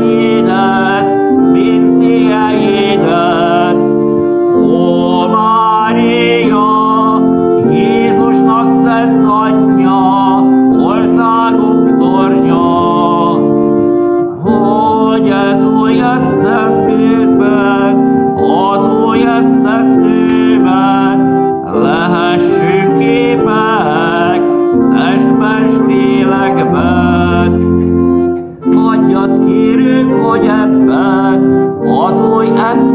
Amen. Bocsánatot kérünk, hogy ebben az új eszemben